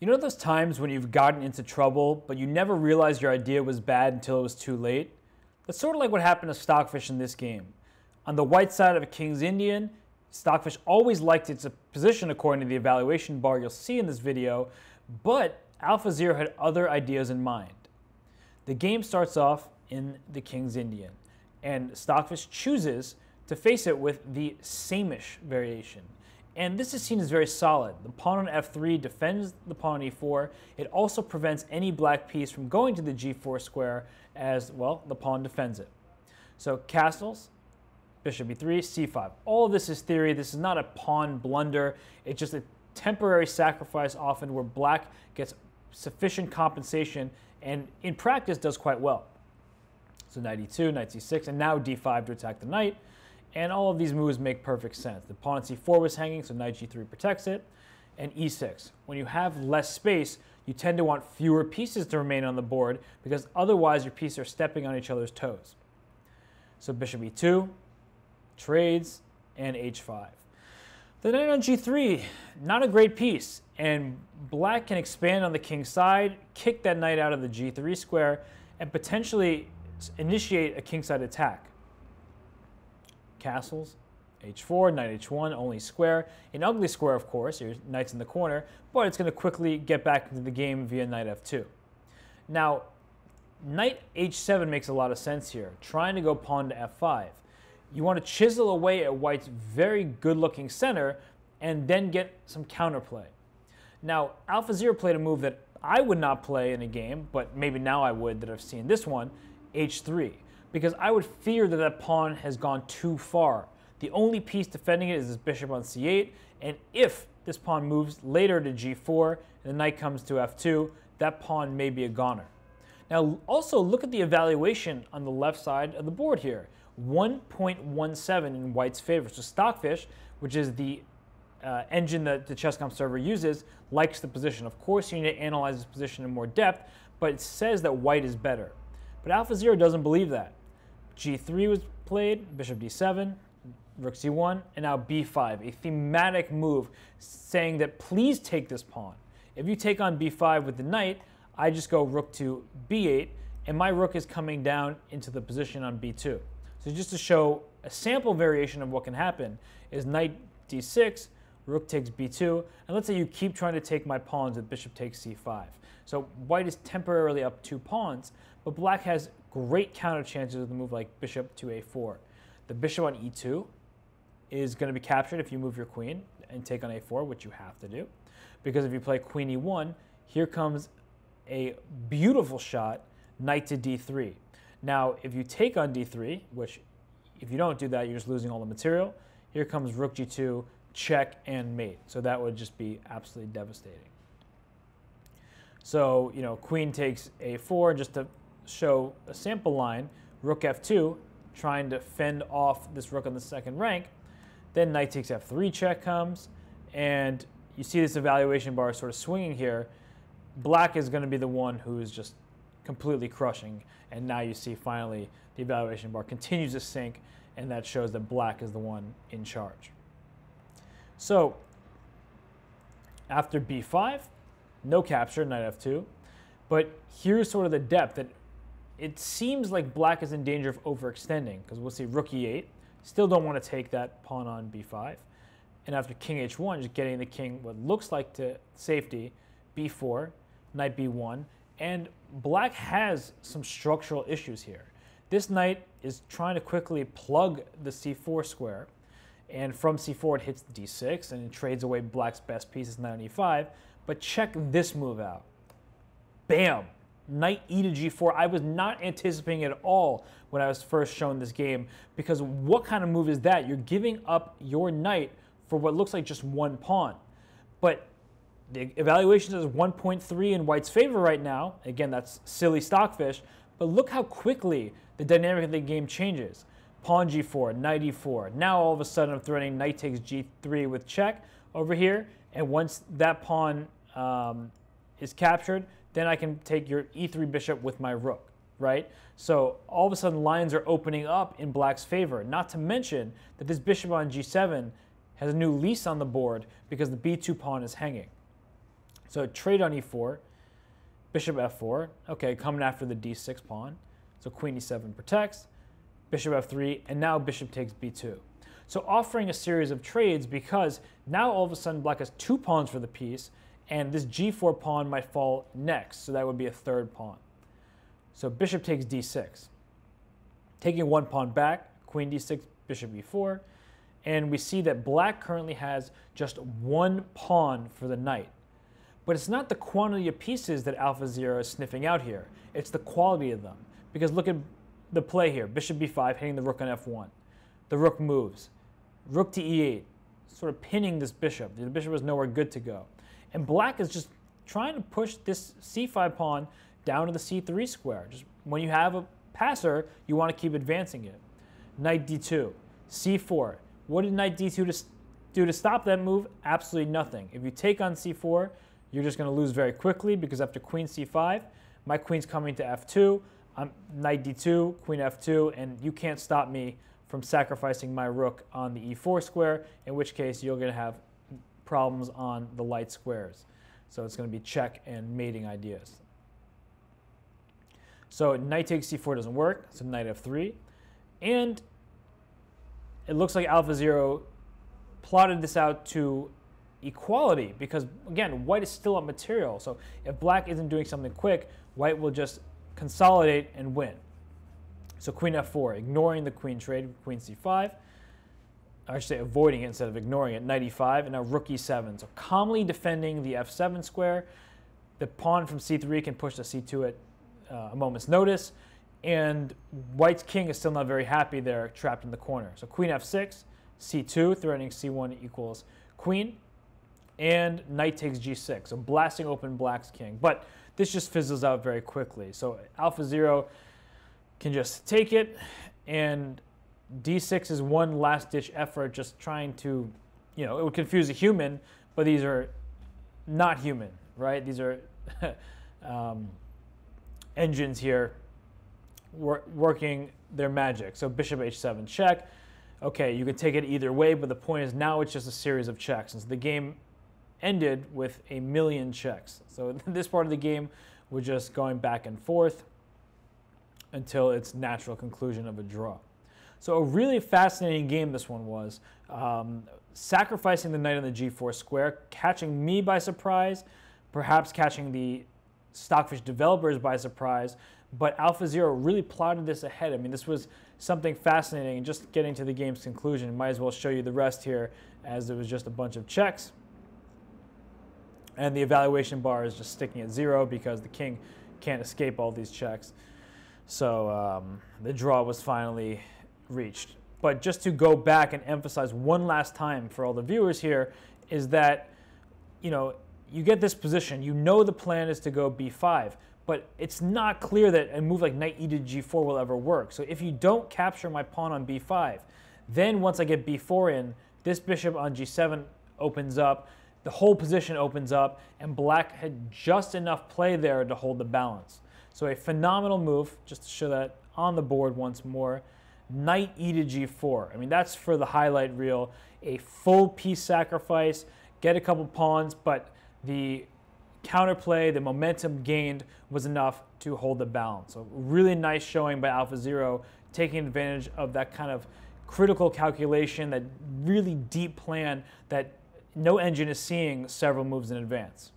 You know those times when you've gotten into trouble, but you never realized your idea was bad until it was too late? That's sort of like what happened to Stockfish in this game. On the white side of a King's Indian, Stockfish always liked its position according to the evaluation bar you'll see in this video, but Alpha Zero had other ideas in mind. The game starts off in the King's Indian, and Stockfish chooses to face it with the Sämisch variation. And this is seen as very solid. The pawn on f3 defends the pawn on e4. It also prevents any black piece from going to the g4 square as, well, the pawn defends it. So castles, bishop e3, c5. All of this is theory. This is not a pawn blunder. It's just a temporary sacrifice often where black gets sufficient compensation and in practice does quite well. So knight e2, knight c6, and now d5 to attack the knight. And all of these moves make perfect sense. The pawn at c4 was hanging, so knight g3 protects it. And e6. When you have less space, you tend to want fewer pieces to remain on the board because otherwise your pieces are stepping on each other's toes. So bishop e2, trades, and h5. The knight on g3, not a great piece. And black can expand on the king's side, kick that knight out of the g3 square, and potentially initiate a kingside attack castles, h4, knight h1, only square. An ugly square, of course, your knight's in the corner, but it's going to quickly get back into the game via knight f2. Now, knight h7 makes a lot of sense here, trying to go pawn to f5. You want to chisel away at white's very good-looking center and then get some counterplay. Now, AlphaZero played a move that I would not play in a game, but maybe now I would that I've seen this one, h3 because I would fear that that pawn has gone too far. The only piece defending it is this bishop on c8, and if this pawn moves later to g4 and the knight comes to f2, that pawn may be a goner. Now also look at the evaluation on the left side of the board here. 1.17 in white's favor. So Stockfish, which is the uh, engine that the Chess.com server uses, likes the position. Of course, you need to analyze this position in more depth, but it says that white is better. But AlphaZero doesn't believe that g3 was played, bishop d7, rook c1, and now b5, a thematic move saying that please take this pawn. If you take on b5 with the knight, I just go rook to b8, and my rook is coming down into the position on b2. So just to show a sample variation of what can happen is knight d6, rook takes b2, and let's say you keep trying to take my pawns with bishop takes c5. So white is temporarily up two pawns, but black has great counter chances with a move like bishop to a4. The bishop on e2 is going to be captured if you move your queen and take on a4, which you have to do. Because if you play queen e1, here comes a beautiful shot, knight to d3. Now, if you take on d3, which if you don't do that, you're just losing all the material, here comes rook g2, check, and mate. So that would just be absolutely devastating. So, you know, queen takes a4 just to show a sample line, rook f2, trying to fend off this rook on the second rank. Then knight takes f3 check comes, and you see this evaluation bar sort of swinging here. Black is going to be the one who is just completely crushing, and now you see finally the evaluation bar continues to sink, and that shows that black is the one in charge. So after b5, no capture, knight f2, but here's sort of the depth that it seems like black is in danger of overextending because we'll see rook e8. Still don't want to take that pawn on b5. And after king h1, just getting the king what looks like to safety, b4, knight b1. And black has some structural issues here. This knight is trying to quickly plug the c4 square. And from c4, it hits d6 and it trades away black's best pieces, knight on e5. But check this move out. Bam! Knight e to g4. I was not anticipating at all when I was first shown this game because what kind of move is that? You're giving up your knight for what looks like just one pawn. But the evaluation is 1.3 in white's favor right now. Again, that's silly stockfish. But look how quickly the dynamic of the game changes. Pawn g4, knight e4. Now all of a sudden I'm threatening knight takes g3 with check over here. And once that pawn um, is captured, then I can take your e3 bishop with my rook, right? So all of a sudden lines are opening up in black's favor. Not to mention that this bishop on g7 has a new lease on the board because the b2 pawn is hanging. So trade on e4, bishop f4. Okay, coming after the d6 pawn. So queen e7 protects, bishop f3, and now bishop takes b2. So offering a series of trades because now all of a sudden black has two pawns for the piece, and this g4 pawn might fall next, so that would be a third pawn. So bishop takes d6. Taking one pawn back, queen d6, bishop e4, and we see that black currently has just one pawn for the knight. But it's not the quantity of pieces that Alpha Zero is sniffing out here. It's the quality of them. Because look at the play here. Bishop b5 hitting the rook on f1. The rook moves. Rook to e8, sort of pinning this bishop. The bishop is nowhere good to go. And black is just trying to push this c5 pawn down to the c3 square. Just when you have a passer, you want to keep advancing it. Knight d2, c4. What did knight d2 do to stop that move? Absolutely nothing. If you take on c4, you're just going to lose very quickly because after queen c5, my queen's coming to f2, I'm knight d2, queen f2, and you can't stop me from sacrificing my rook on the e4 square, in which case you're going to have problems on the light squares. So it's going to be check and mating ideas. So knight takes c4 doesn't work, so knight f3. And it looks like Alpha Zero plotted this out to equality because, again, white is still up material. So if black isn't doing something quick, white will just consolidate and win. So queen f4, ignoring the queen trade, queen c5. I should say avoiding it instead of ignoring it, knight e5, and now rook e7. So calmly defending the f7 square. The pawn from c3 can push to c2 at uh, a moment's notice and white's king is still not very happy there, trapped in the corner. So queen f6, c2, threatening c1 equals queen, and knight takes g6, so blasting open black's king. But this just fizzles out very quickly. So alpha zero can just take it, and d6 is one last ditch effort, just trying to, you know, it would confuse a human, but these are not human, right? These are um, engines here wor working their magic. So bishop h7 check. Okay, you can take it either way, but the point is now it's just a series of checks. And so the game ended with a million checks. So this part of the game was just going back and forth until its natural conclusion of a draw. So a really fascinating game this one was. Um, sacrificing the knight on the g4 square, catching me by surprise, perhaps catching the Stockfish developers by surprise, but AlphaZero really plotted this ahead. I mean, this was something fascinating. And just getting to the game's conclusion, might as well show you the rest here, as it was just a bunch of checks. And the evaluation bar is just sticking at zero because the king can't escape all these checks. So um, the draw was finally reached. But just to go back and emphasize one last time for all the viewers here is that, you know, you get this position, you know the plan is to go b5, but it's not clear that a move like knight e to g4 will ever work. So if you don't capture my pawn on b5, then once I get b4 in, this bishop on g7 opens up, the whole position opens up, and black had just enough play there to hold the balance. So a phenomenal move, just to show that on the board once more. Knight e to g4. I mean, that's for the highlight reel. A full piece sacrifice, get a couple pawns, but the counterplay, the momentum gained was enough to hold the balance. So really nice showing by Alpha Zero, taking advantage of that kind of critical calculation, that really deep plan that no engine is seeing several moves in advance.